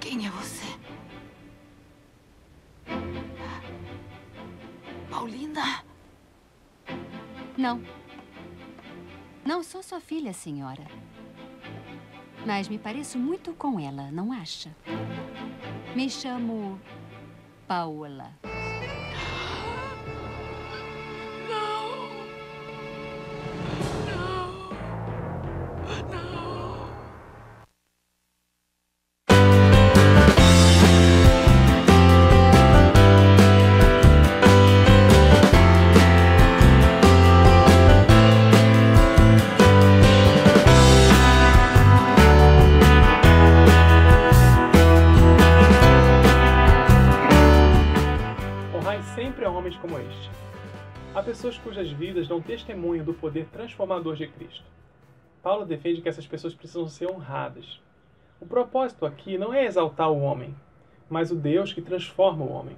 Quem é você? Paulina? Não. Não sou sua filha, senhora. Mas me pareço muito com ela, não acha? Me chamo Paola. Dão testemunho do poder transformador de Cristo. Paulo defende que essas pessoas precisam ser honradas. O propósito aqui não é exaltar o homem, mas o Deus que transforma o homem.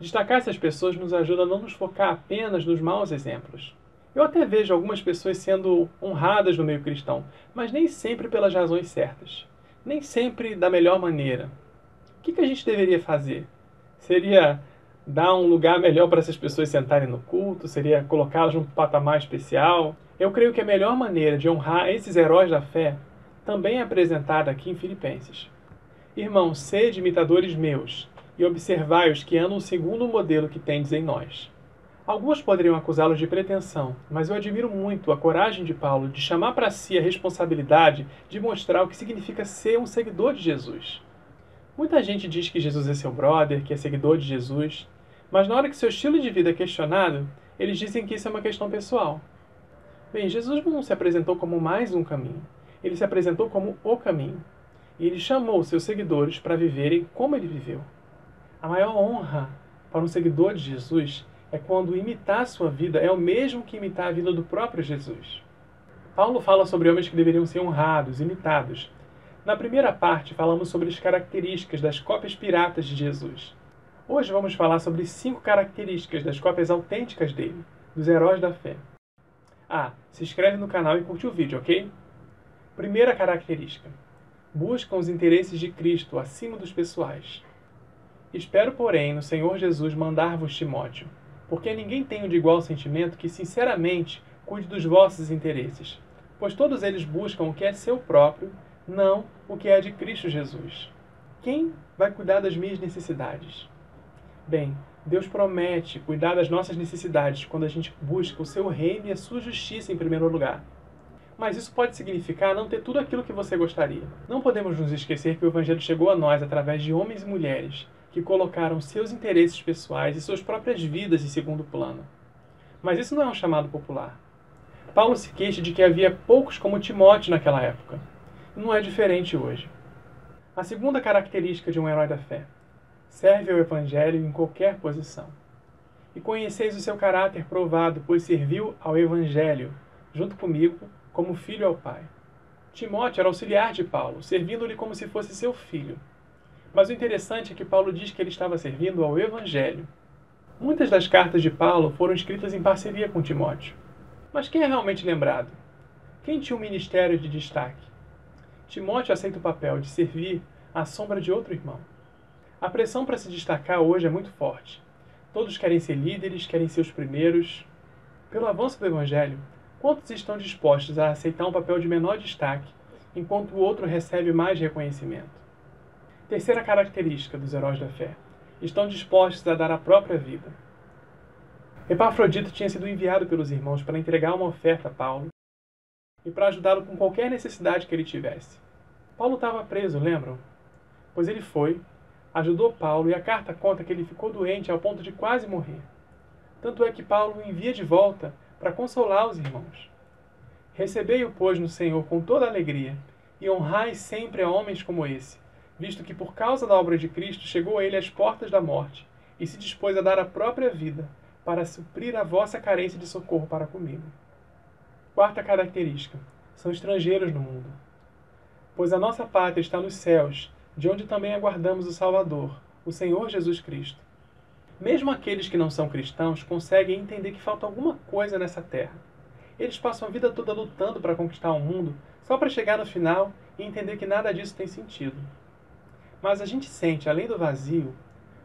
Destacar essas pessoas nos ajuda a não nos focar apenas nos maus exemplos. Eu até vejo algumas pessoas sendo honradas no meio cristão, mas nem sempre pelas razões certas. Nem sempre da melhor maneira. O que que a gente deveria fazer? Seria dar um lugar melhor para essas pessoas sentarem no culto? Seria colocá-las num patamar especial? Eu creio que a melhor maneira de honrar esses heróis da fé também é apresentada aqui em Filipenses. Irmãos, sede imitadores meus e observai os que andam segundo o modelo que tendes em nós. Alguns poderiam acusá-los de pretensão, mas eu admiro muito a coragem de Paulo de chamar para si a responsabilidade de mostrar o que significa ser um seguidor de Jesus. Muita gente diz que Jesus é seu brother, que é seguidor de Jesus, mas na hora que seu estilo de vida é questionado, eles dizem que isso é uma questão pessoal. Bem, Jesus não se apresentou como mais um caminho, ele se apresentou como o caminho. E ele chamou seus seguidores para viverem como ele viveu. A maior honra para um seguidor de Jesus é quando imitar sua vida é o mesmo que imitar a vida do próprio Jesus. Paulo fala sobre homens que deveriam ser honrados, imitados. Na primeira parte, falamos sobre as características das cópias piratas de Jesus. Hoje vamos falar sobre cinco características das cópias autênticas dele, dos heróis da fé. Ah, se inscreve no canal e curte o vídeo, ok? Primeira característica: buscam os interesses de Cristo acima dos pessoais. Espero, porém, no Senhor Jesus mandar-vos Timóteo, porque ninguém tem de igual sentimento que, sinceramente, cuide dos vossos interesses, pois todos eles buscam o que é seu próprio, não o que é de Cristo Jesus. Quem vai cuidar das minhas necessidades? Bem, Deus promete cuidar das nossas necessidades quando a gente busca o seu reino e a sua justiça em primeiro lugar. Mas isso pode significar não ter tudo aquilo que você gostaria. Não podemos nos esquecer que o Evangelho chegou a nós através de homens e mulheres que colocaram seus interesses pessoais e suas próprias vidas em segundo plano. Mas isso não é um chamado popular. Paulo se queixa de que havia poucos como Timóteo naquela época. Não é diferente hoje. A segunda característica de um herói da fé: serve ao Evangelho em qualquer posição. E conheceis o seu caráter provado, pois serviu ao Evangelho, junto comigo, como filho ao Pai. Timóteo era auxiliar de Paulo, servindo-lhe como se fosse seu filho. Mas o interessante é que Paulo diz que ele estava servindo ao Evangelho. Muitas das cartas de Paulo foram escritas em parceria com Timóteo. Mas quem é realmente lembrado? Quem tinha um ministério de destaque? Timóteo aceita o papel de servir à sombra de outro irmão. A pressão para se destacar hoje é muito forte. Todos querem ser líderes, querem ser os primeiros. Pelo avanço do Evangelho, quantos estão dispostos a aceitar um papel de menor destaque, enquanto o outro recebe mais reconhecimento? Terceira característica dos heróis da fé: estão dispostos a dar a própria vida. Epafrodito tinha sido enviado pelos irmãos para entregar uma oferta a Paulo e para ajudá-lo com qualquer necessidade que ele tivesse. Paulo estava preso, lembram? Pois ele foi, ajudou Paulo e a carta conta que ele ficou doente ao ponto de quase morrer. Tanto é que Paulo o envia de volta para consolar os irmãos. Recebei-o, pois, no Senhor com toda alegria e honrai sempre a homens como esse, visto que por causa da obra de Cristo chegou ele às portas da morte e se dispôs a dar a própria vida para suprir a vossa carência de socorro para comigo. Quarta característica: são estrangeiros no mundo. Pois a nossa pátria está nos céus, de onde também aguardamos o Salvador, o Senhor Jesus Cristo. Mesmo aqueles que não são cristãos conseguem entender que falta alguma coisa nessa terra. Eles passam a vida toda lutando para conquistar o mundo, só para chegar no final e entender que nada disso tem sentido. Mas a gente sente, além do vazio,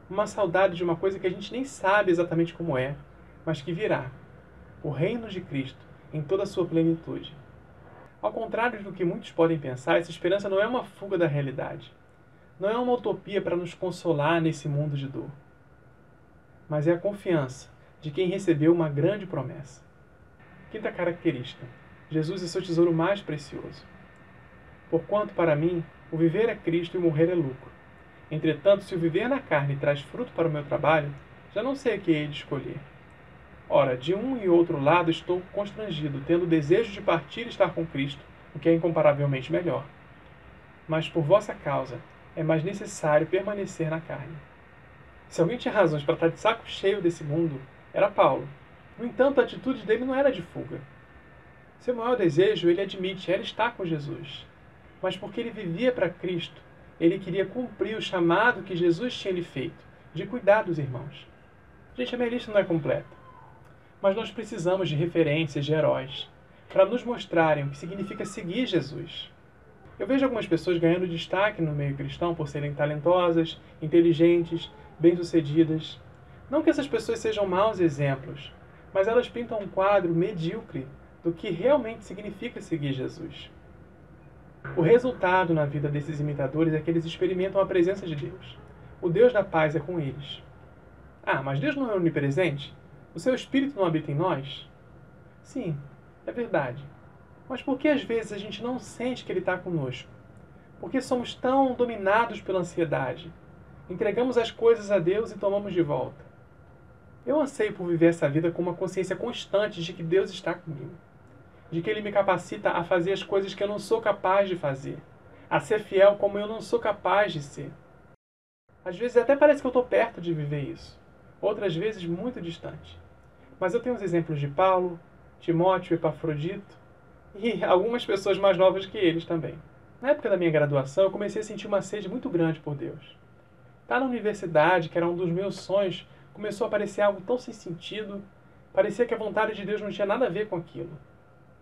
uma saudade de uma coisa que a gente nem sabe exatamente como é, mas que virá o reino de Cristo em toda a sua plenitude. Ao contrário do que muitos podem pensar, essa esperança não é uma fuga da realidade. Não é uma utopia para nos consolar nesse mundo de dor. Mas é a confiança de quem recebeu uma grande promessa. Quinta característica: Jesus é seu tesouro mais precioso. Porquanto, para mim, o viver é Cristo e o morrer é lucro. Entretanto, se o viver na carne traz fruto para o meu trabalho, já não sei o que hei de escolher. Ora, de um e outro lado estou constrangido, tendo o desejo de partir e estar com Cristo, o que é incomparavelmente melhor. Mas por vossa causa é mais necessário permanecer na carne. Se alguém tinha razões para estar de saco cheio desse mundo, era Paulo, no entanto, a atitude dele não era de fuga. Seu maior desejo, ele admite, era estar com Jesus. Mas porque ele vivia para Cristo, ele queria cumprir o chamado que Jesus tinha lhe feito, de cuidar dos irmãos. Gente, a minha lista não é completa. Mas nós precisamos de referências, de heróis, para nos mostrarem o que significa seguir Jesus. Eu vejo algumas pessoas ganhando destaque no meio cristão por serem talentosas, inteligentes, bem-sucedidas. Não que essas pessoas sejam maus exemplos, mas elas pintam um quadro medíocre do que realmente significa seguir Jesus. O resultado na vida desses imitadores é que eles experimentam a presença de Deus. O Deus da paz é com eles. Ah, mas Deus não é onipresente? O seu Espírito não habita em nós? Sim, é verdade. Mas por que às vezes a gente não sente que Ele está conosco? Porque somos tão dominados pela ansiedade. Entregamos as coisas a Deus e tomamos de volta. Eu anseio por viver essa vida com uma consciência constante de que Deus está comigo, de que Ele me capacita a fazer as coisas que eu não sou capaz de fazer, a ser fiel como eu não sou capaz de ser. Às vezes até parece que eu estou perto de viver isso, outras vezes muito distante. Mas eu tenho os exemplos de Paulo, Timóteo, Epafrodito e algumas pessoas mais novas que eles também. Na época da minha graduação, eu comecei a sentir uma sede muito grande por Deus. Estar tá na universidade, que era um dos meus sonhos, começou a parecer algo tão sem sentido. Parecia que a vontade de Deus não tinha nada a ver com aquilo.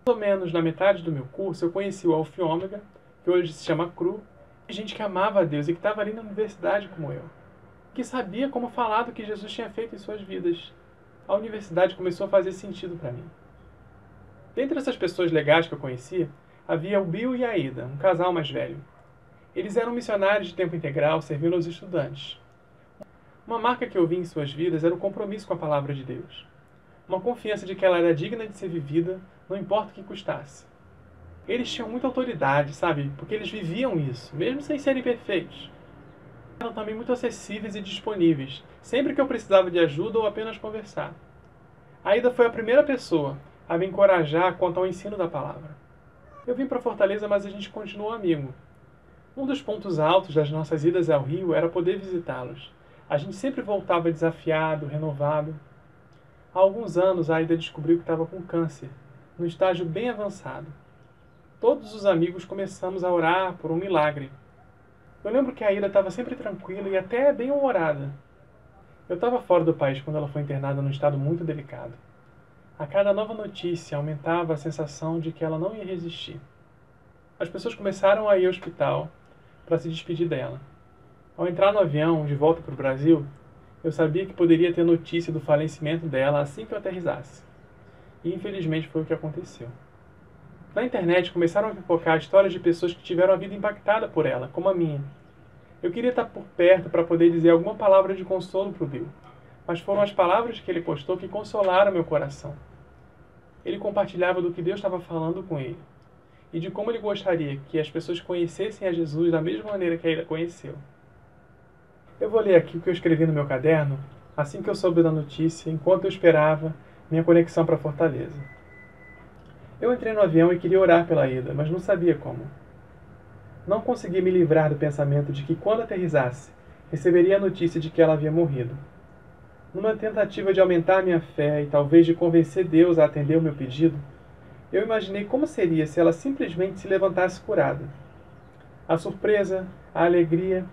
Mais ou menos na metade do meu curso, eu conheci o Alfa Ômega, que hoje se chama CRU, e gente que amava a Deus e que estava ali na universidade como eu, que sabia como falar do que Jesus tinha feito em suas vidas. A universidade começou a fazer sentido para mim. Dentre essas pessoas legais que eu conhecia, havia o Bill e a Ida, um casal mais velho. Eles eram missionários de tempo integral, servindo aos estudantes. Uma marca que eu vi em suas vidas era o compromisso com a palavra de Deus. Uma confiança de que ela era digna de ser vivida, não importa o que custasse. Eles tinham muita autoridade, sabe? Porque eles viviam isso, mesmo sem serem perfeitos. Eram também muito acessíveis e disponíveis, sempre que eu precisava de ajuda ou apenas conversar. A Ida foi a primeira pessoa a me encorajar quanto ao ensino da palavra. Eu vim para Fortaleza, mas a gente continuou amigo. Um dos pontos altos das nossas idas ao Rio era poder visitá-los a gente sempre voltava desafiado, renovado. Há alguns anos, a Aida descobriu que estava com câncer, num estágio bem avançado. Todos os amigos começamos a orar por um milagre. Eu lembro que a Aida estava sempre tranquila e até bem humorada. Eu estava fora do país quando ela foi internada num estado muito delicado. A cada nova notícia aumentava a sensação de que ela não ia resistir. As pessoas começaram a ir ao hospital para se despedir dela. Ao entrar no avião de volta para o Brasil, eu sabia que poderia ter notícia do falecimento dela assim que eu aterrissasse. E infelizmente foi o que aconteceu. Na internet começaram a pipocar histórias de pessoas que tiveram a vida impactada por ela, como a minha. Eu queria estar por perto para poder dizer alguma palavra de consolo para o Bill, mas foram as palavras que ele postou que consolaram meu coração. Ele compartilhava do que Deus estava falando com ele e de como ele gostaria que as pessoas conhecessem a Jesus da mesma maneira que ele conheceu. Eu vou ler aqui o que eu escrevi no meu caderno assim que eu soube da notícia, enquanto eu esperava minha conexão para Fortaleza. Eu entrei no avião e queria orar pela ida, mas não sabia como. Não consegui me livrar do pensamento de que quando aterrissasse, receberia a notícia de que ela havia morrido. Numa tentativa de aumentar minha fé e talvez de convencer Deus a atender o meu pedido, eu imaginei como seria se ela simplesmente se levantasse curada. A surpresa, a alegria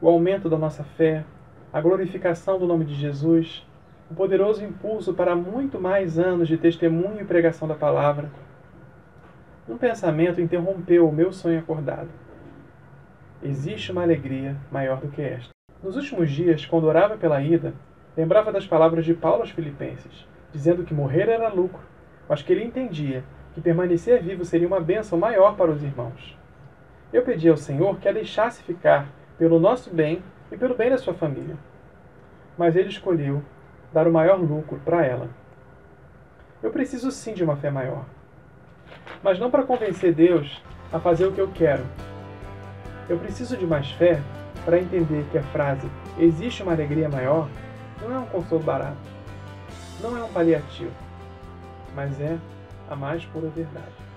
o aumento da nossa fé, a glorificação do nome de Jesus, um poderoso impulso para muito mais anos de testemunho e pregação da palavra. Um pensamento interrompeu o meu sonho acordado. Existe uma alegria maior do que esta. Nos últimos dias, quando orava pela ida, lembrava das palavras de Paulo aos Filipenses, dizendo que morrer era lucro, mas que ele entendia que permanecer vivo seria uma bênção maior para os irmãos. Eu pedi ao Senhor que a deixasse ficar pelo nosso bem e pelo bem da sua família. Mas ele escolheu dar o maior lucro para ela. Eu preciso sim de uma fé maior. Mas não para convencer Deus a fazer o que eu quero. Eu preciso de mais fé para entender que a frase existe uma alegria maior não é um consolo barato, não é um paliativo, mas é a mais pura verdade.